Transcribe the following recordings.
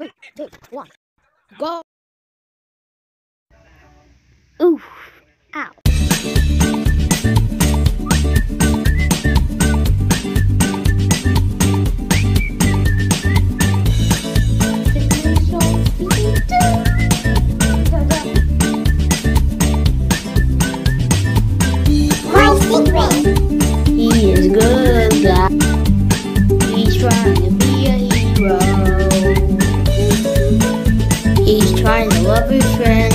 Three, two, one, go. Oof. Ow. He is good, guy. He's trying rubbish friend.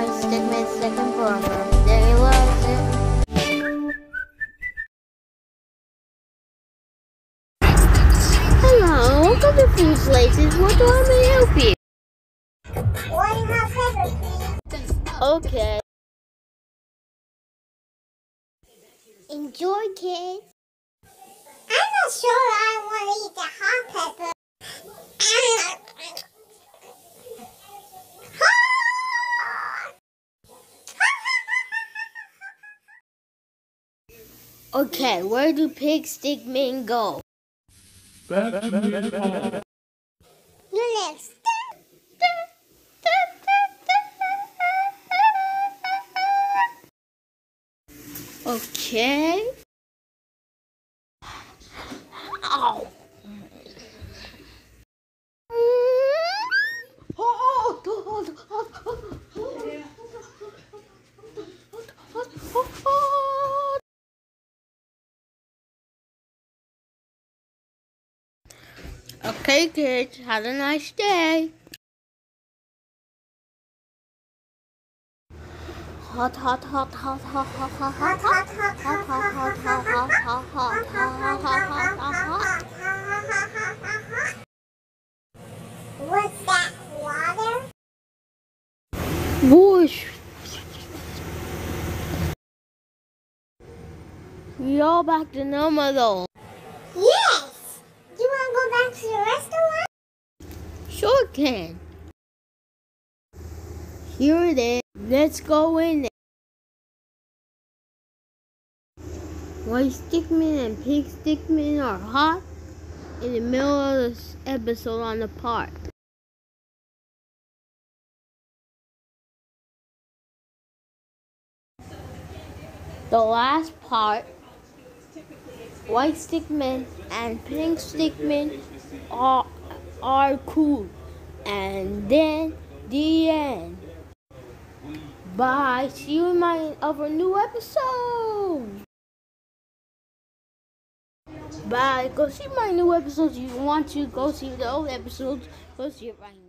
You're White Stickman's second brother. There he loves it. Hello, welcome to Food Places. What do I may help you? One half pepper, please. Okay. Enjoy, kids. Okay, where do Pig go? To his next. Okay. Okay, kids, have a nice day. Hot, hot, hot, hot, hot, hot, hot, hot, Hot, hot, hot, hot, hot, hot, hot, hot, hot, hot, hot, hot, hot, hot. What's that? Water? Whoosh. We all back to normal though. Yes. To the restaurant? Sure can. Here it is. Let's go in there. White Stickman and Pig Stickman are hot in the middle of this episode on the park. The last part, White Stickman and Pink Stickman are, are cool. And then the end. Bye. See you in my other new episode. Bye. Go see my new episodes. If you want to go see the old episodes, go see it right now.